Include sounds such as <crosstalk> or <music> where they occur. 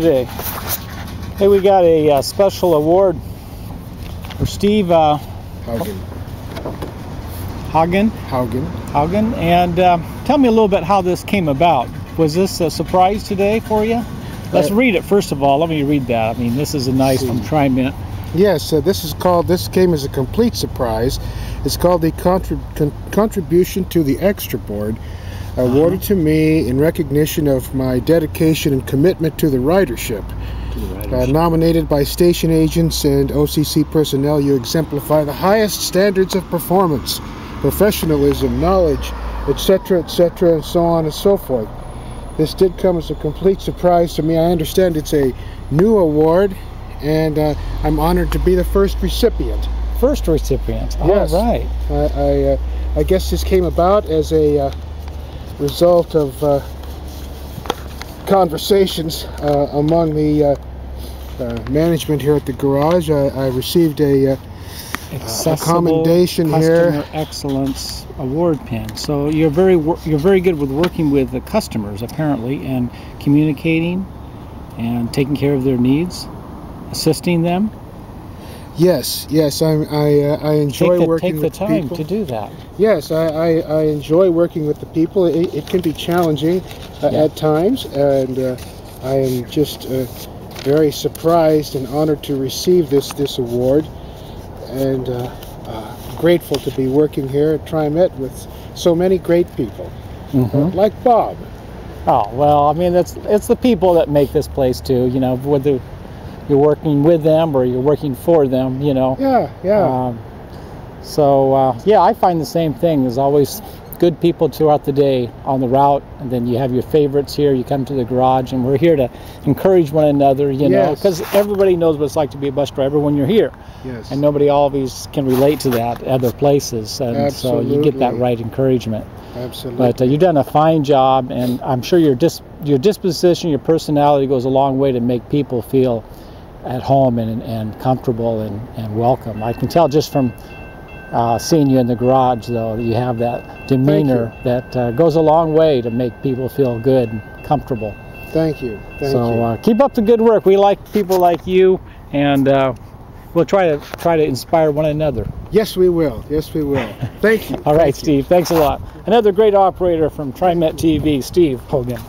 today? Hey, we got a uh, special award for Steve uh, Haugen. Hagen. Haugen. Hagen, and uh, tell me a little bit how this came about. Was this a surprise today for you? Let's Uh, read it first of all. Let me read that. I mean, this is a nice see. from TriMet. Yes, uh, this is called. This came as a complete surprise. It's called the contrib- con- contribution to the extra board, awarded to me in recognition of my dedication and commitment to the ridership. Uh, nominated by station agents and OCC personnel, you exemplify the highest standards of performance, professionalism, knowledge, etc., etc., and so on and so forth. This did come as a complete surprise to me. I understand it's a new award, and uh, I'm honored to be the first recipient. First recipient. Yes. All right. I, I, uh, I guess this came about as a uh, result of uh, conversations uh, among the uh, uh, management here at the garage. I, I received a uh, Accessible commendation here. customer excellence award pin. So you're very you're very good with working with the customers apparently and communicating and taking care of their needs, assisting them. Yes, yes. I I, uh, I enjoy the, working take the with time people. to do that. Yes, I, I, I enjoy working with the people. It, it can be challenging uh, Yeah. at times, and uh, I am just uh, very surprised and honored to receive this this award, and uh, uh, grateful to be working here at TriMet with so many great people, Mhm. like Bob. Oh well, I mean that's it's the people that make this place too. You know, whether you're working with them or you're working for them. You know. Yeah, yeah, Um, so uh, yeah, I find the same thing. There's always good people throughout the day on the route, and then you have your favorites here. You come to the garage, and we're here to encourage one another. You know, because everybody knows what it's like to be a bus driver when you're here, yes. and nobody always can relate to that other places, and so you get that right encouragement. Absolutely. But uh, you've done a fine job, and I'm sure your dis- your disposition, your personality goes a long way to make people feel at home and, and comfortable and, and welcome. I can tell just from uh, seeing you in the garage, though, that you have that demeanor that uh, goes a long way to make people feel good and comfortable. Thank you. Thank so you. Uh, keep up the good work. We like people like you, and uh, we'll try to try to inspire one another. yes, we will. Yes, we will. Thank you. <laughs> All right, Thank you. Steve. Thanks a lot. Another great operator from TriMet TV, Steve Hogan.